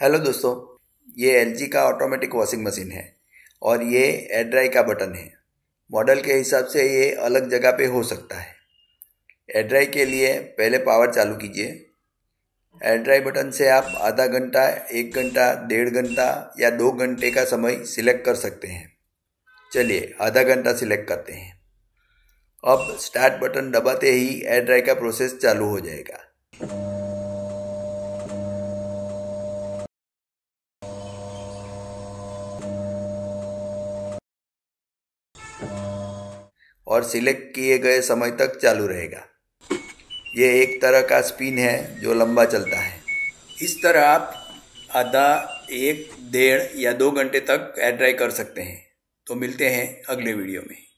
Hello दोस्तों, ये LG का ऑटोमेटिक वॉशिंग मशीन है और ये एयर ड्राई का बटन है। मॉडल के हिसाब से ये अलग जगह पे हो सकता है। एयर ड्राई के लिए पहले पावर चालू कीजिए। एयर ड्राई बटन से आप आधा घंटा, एक घंटा, डेढ़ घंटा या दो घंटे का समय सिलेक्ट कर सकते हैं। चलिए, आधा घंटा सिलेक्ट करते हैं। अब स्टार्ट बटन दबाते ही एयर ड्राई का प्रोसेस चालू हो जाएगा। और सिलेक्ट किए गए समय तक चालू रहेगा। ये एक तरह का स्पिन है जो लंबा चलता है। इस तरह आप आधा, एक, डेढ़ या दो घंटे तक एड्राई ड्राई कर सकते हैं। तो मिलते हैं अगले वीडियो में।